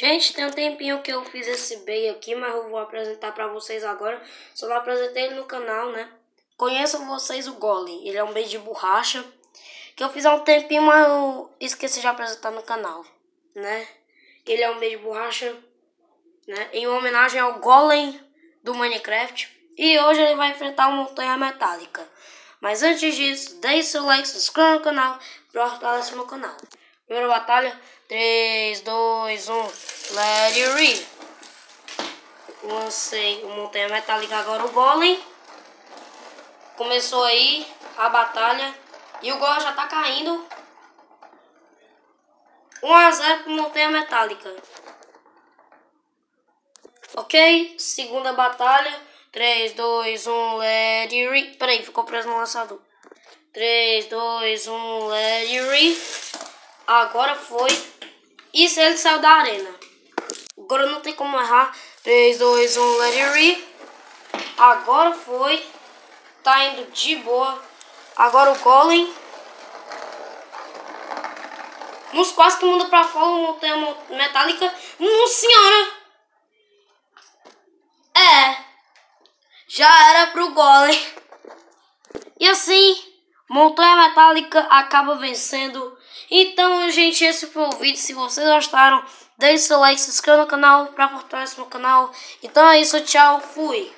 Gente, tem um tempinho que eu fiz esse bait aqui, mas eu vou apresentar pra vocês agora. Só não apresentei ele no canal, né? Conheçam vocês o Golem. Ele é um bait de borracha. Que eu fiz há um tempinho, mas eu esqueci de apresentar no canal, né? Ele é um bait de borracha, né? Em homenagem ao Golem do Minecraft. E hoje ele vai enfrentar uma montanha metálica. Mas antes disso, deixe seu like, se inscreva no canal para fortalecer meu canal. Primeira batalha, 3, 2, 1, let it read. Lancei o Montanha Metálica, agora o Golem. Começou aí a batalha. E o Golem já tá caindo. 1 a 0 pro Montanha Metálica. Ok, segunda batalha. 3, 2, 1, let it read. Peraí, ficou preso no lançador. 3, 2, 1, let it read. Agora foi. Isso ele saiu da arena. Agora não tem como errar. 3, 2, 1, let it re. Agora foi. Tá indo de boa. Agora o Golem. Nos quase que muda pra fora montanha metálica. Nossa senhora! É. Já era pro Golem. E assim. Montanha Metálica acaba vencendo. Então, gente, esse foi o vídeo. Se vocês gostaram, deixe seu like, se inscreva no canal para fortalecer no canal. Então é isso, tchau, fui!